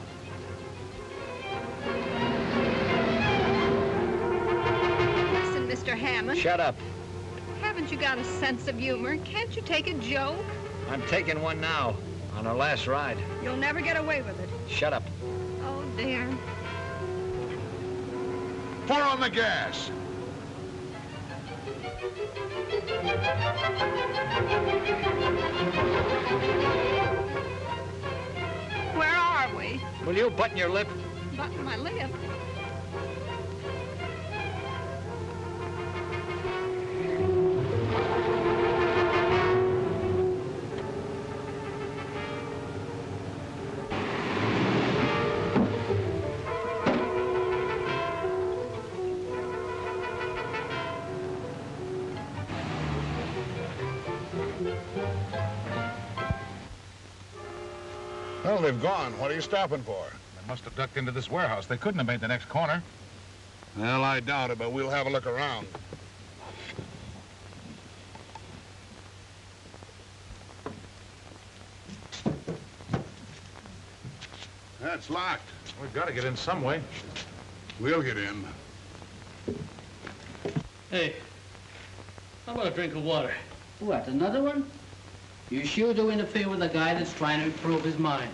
Listen, Mr. Hammond. Shut up. Haven't you got a sense of humor? Can't you take a joke? I'm taking one now, on our last ride. You'll never get away with it. Shut up. Oh, dear. Pour on the gas. Where are we? Will you button your lip? Button my lip. Well, they've gone. What are you stopping for? They must have ducked into this warehouse. They couldn't have made the next corner. Well, I doubt it, but we'll have a look around. That's locked. We've got to get in some way. We'll get in. Hey, how about a drink of water? What, another one? You sure do interfere with a guy that's trying to improve his mind.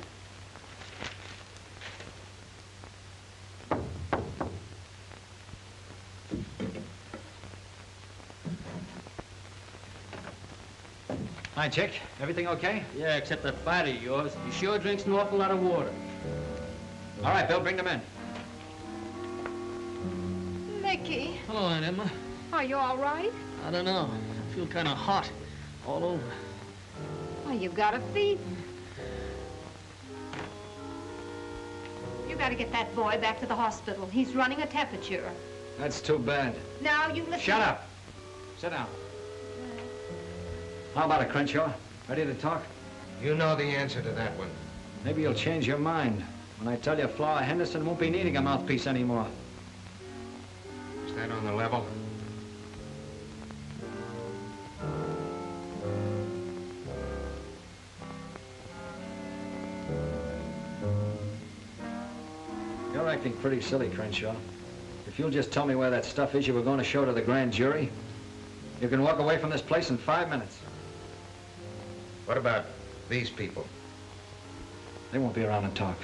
Hi, Chick. Everything okay? Yeah, except that fight of yours. He sure drinks an awful lot of water. All right, Bill, bring them in. Mickey, Hello, Aunt Emma. are you all right? I don't know. I feel kind of hot all over. Why, you've got a fever. You gotta get that boy back to the hospital. He's running a temperature. That's too bad. Now, you listen. Shut up. Sit down. How about it, Crenshaw? Ready to talk? You know the answer to that one. Maybe you'll change your mind when I tell you Flower Henderson won't be needing a mouthpiece anymore. Is that on the level? You're acting pretty silly, Crenshaw. If you'll just tell me where that stuff is you were going to show to the grand jury, you can walk away from this place in five minutes. What about these people? They won't be around to talk.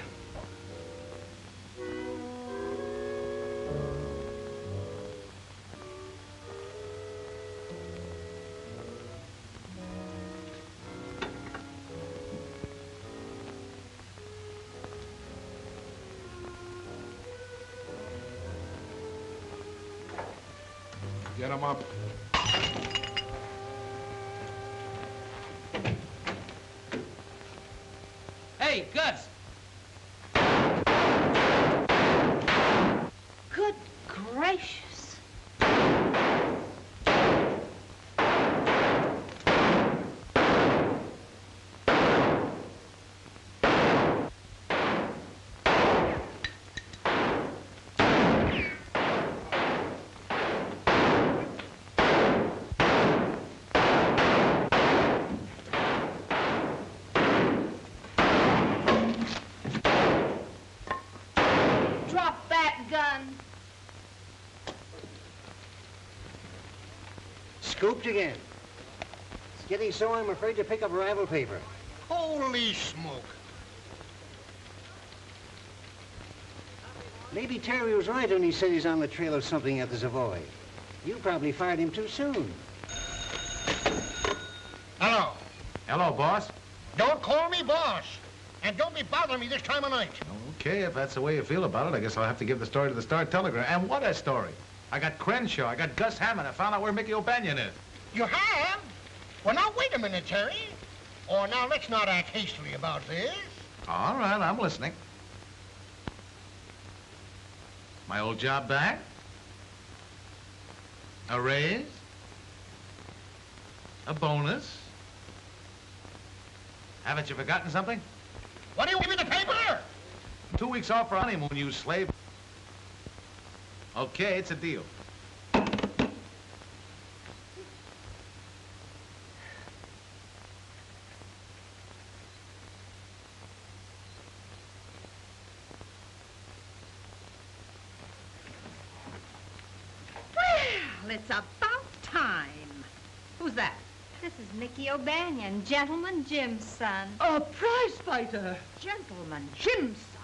Scooped again. It's getting so I'm afraid to pick up rival paper. Holy smoke. Maybe Terry was right when he said he's on the trail of something at the Savoy. You probably fired him too soon. Hello. Hello, boss. Don't call me boss. And don't be bothering me this time of night. Okay, if that's the way you feel about it, I guess I'll have to give the story to the Star Telegram. And what a story. I got Crenshaw, I got Gus Hammond, I found out where Mickey O'Banion is. You have? Well, now, wait a minute, Terry. Oh, now, let's not act hastily about this. All right, I'm listening. My old job back? A raise? A bonus? Haven't you forgotten something? What do you give me the paper? Two weeks off for honeymoon, you slave. Okay, it's a deal. Well, it's about time. Who's that? This is Mickey O'Banion, Gentleman Jim's son. A prize fighter! Gentleman Jim's son?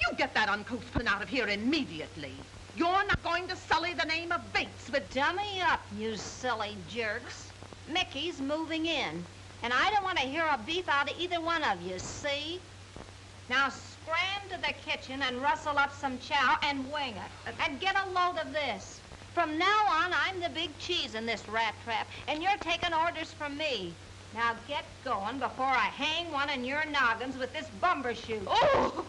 You get that uncouth pin out of here immediately. You're not going to sully the name of Bates with... Dummy up, you silly jerks. Mickey's moving in, and I don't want to hear a beef out of either one of you, see? Now scram to the kitchen and rustle up some chow and wing it. And get a load of this. From now on, I'm the big cheese in this rat trap, and you're taking orders from me. Now get going before I hang one of your noggins with this bumbershoot. Oh!